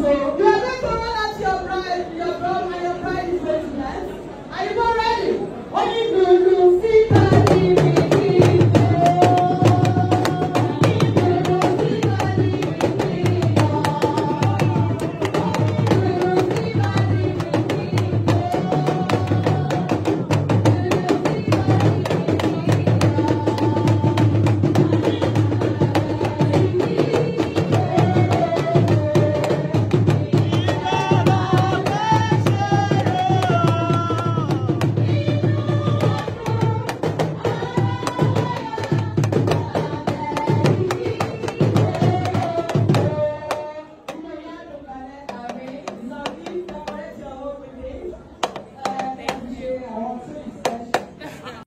Yes, so